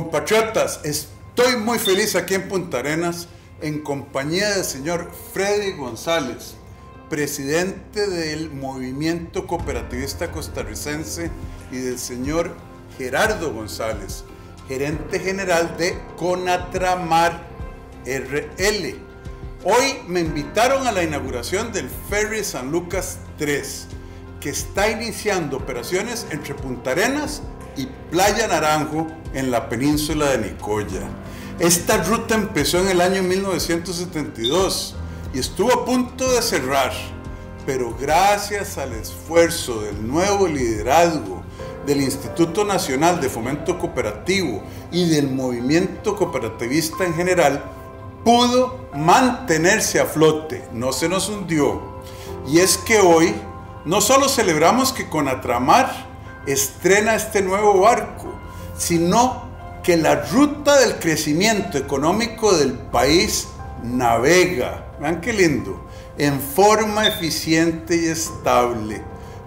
Compatriotas, estoy muy feliz aquí en Punta Arenas en compañía del señor Freddy González, presidente del Movimiento Cooperativista Costarricense y del señor Gerardo González, gerente general de Conatramar RL. Hoy me invitaron a la inauguración del Ferry San Lucas 3, que está iniciando operaciones entre Punta Arenas y Playa Naranjo en la península de Nicoya. Esta ruta empezó en el año 1972 y estuvo a punto de cerrar, pero gracias al esfuerzo del nuevo liderazgo del Instituto Nacional de Fomento Cooperativo y del movimiento cooperativista en general, pudo mantenerse a flote, no se nos hundió. Y es que hoy no solo celebramos que Conatramar estrena este nuevo barco, sino que la ruta del crecimiento económico del país navega, vean qué lindo, en forma eficiente y estable,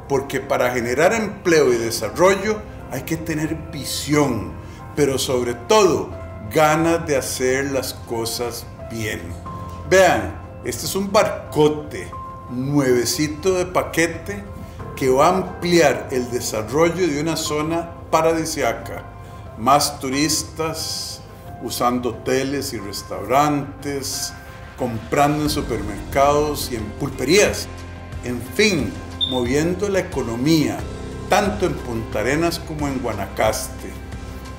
porque para generar empleo y desarrollo hay que tener visión, pero sobre todo ganas de hacer las cosas bien. Vean, este es un barcote nuevecito de paquete que va a ampliar el desarrollo de una zona paradisiaca. Más turistas usando hoteles y restaurantes, comprando en supermercados y en pulperías. En fin, moviendo la economía tanto en Punta Arenas como en Guanacaste,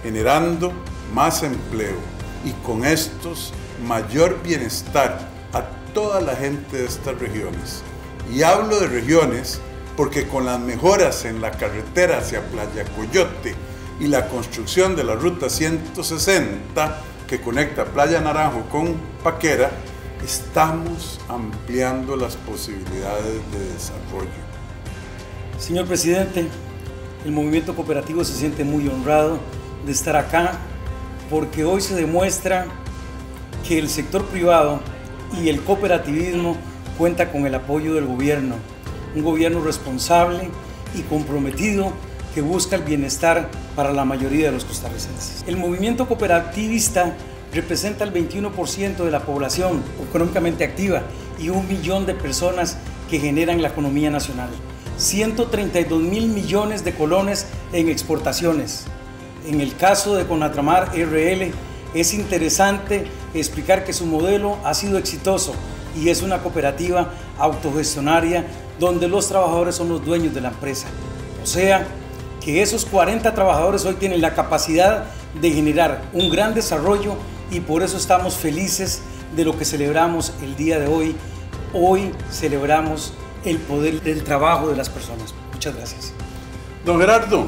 generando más empleo y con estos mayor bienestar a toda la gente de estas regiones. Y hablo de regiones porque con las mejoras en la carretera hacia Playa Coyote y la construcción de la ruta 160 que conecta Playa Naranjo con Paquera, estamos ampliando las posibilidades de desarrollo. Señor presidente, el movimiento cooperativo se siente muy honrado de estar acá porque hoy se demuestra que el sector privado y el cooperativismo cuenta con el apoyo del gobierno un gobierno responsable y comprometido que busca el bienestar para la mayoría de los costarricenses. El movimiento cooperativista representa el 21% de la población económicamente activa y un millón de personas que generan la economía nacional. 132 mil millones de colones en exportaciones. En el caso de Conatramar RL, es interesante explicar que su modelo ha sido exitoso y es una cooperativa autogestionaria donde los trabajadores son los dueños de la empresa. O sea, que esos 40 trabajadores hoy tienen la capacidad de generar un gran desarrollo y por eso estamos felices de lo que celebramos el día de hoy. Hoy celebramos el poder del trabajo de las personas. Muchas gracias. Don Gerardo,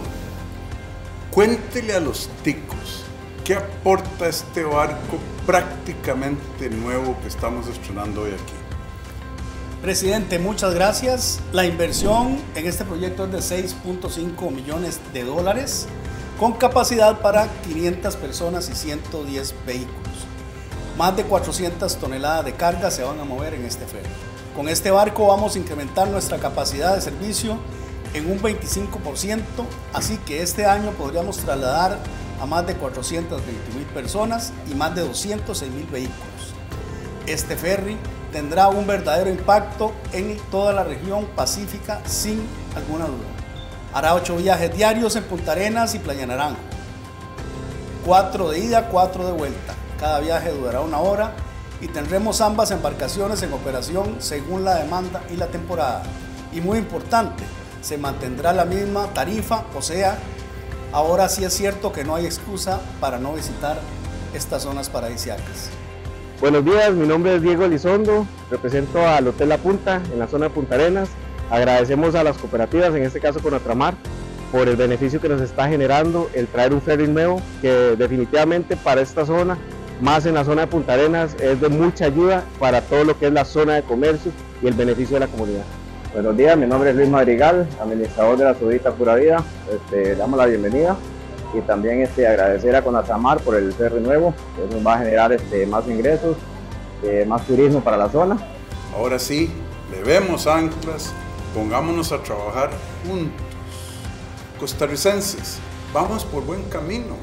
cuéntele a los ticos qué aporta este barco prácticamente nuevo que estamos estrenando hoy aquí. Presidente, muchas gracias. La inversión en este proyecto es de 6.5 millones de dólares con capacidad para 500 personas y 110 vehículos. Más de 400 toneladas de carga se van a mover en este ferry. Con este barco vamos a incrementar nuestra capacidad de servicio en un 25%, así que este año podríamos trasladar a más de 420 mil personas y más de 206 mil vehículos. Este ferry tendrá un verdadero impacto en toda la región pacífica sin alguna duda. Hará ocho viajes diarios en Punta Arenas y Playa Naranjo. Cuatro de ida, cuatro de vuelta. Cada viaje durará una hora y tendremos ambas embarcaciones en operación según la demanda y la temporada. Y muy importante, se mantendrá la misma tarifa, o sea, ahora sí es cierto que no hay excusa para no visitar estas zonas paradisíacas. Buenos días, mi nombre es Diego Elizondo, represento al Hotel La Punta en la zona de Punta Arenas. Agradecemos a las cooperativas, en este caso con Atramar, por el beneficio que nos está generando el traer un ferry nuevo que definitivamente para esta zona, más en la zona de Punta Arenas, es de mucha ayuda para todo lo que es la zona de comercio y el beneficio de la comunidad. Buenos días, mi nombre es Luis Madrigal, administrador de la Subita Pura Vida. Este, damos la bienvenida y también este, agradecer a Conatramar por el ferry nuevo, que nos va a generar este, más ingresos, eh, más turismo para la zona. Ahora sí, levemos anclas, pongámonos a trabajar juntos. Costarricenses, vamos por buen camino.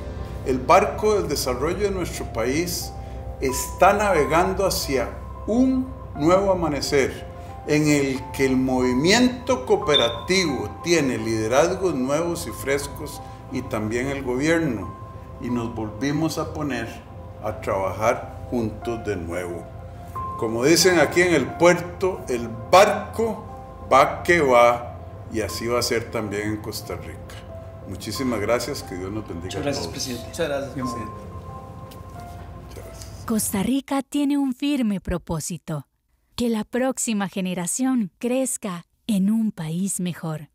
el barco del desarrollo de nuestro país está navegando hacia un nuevo amanecer en el que el movimiento cooperativo tiene liderazgos nuevos y frescos y también el gobierno y nos volvimos a poner a trabajar juntos de nuevo. Como dicen aquí en el puerto, el barco va que va y así va a ser también en Costa Rica. Muchísimas gracias, que Dios nos bendiga. Muchas gracias, a todos. presidente. Muchas gracias, presidente. Muchas gracias. Costa Rica tiene un firme propósito, que la próxima generación crezca en un país mejor.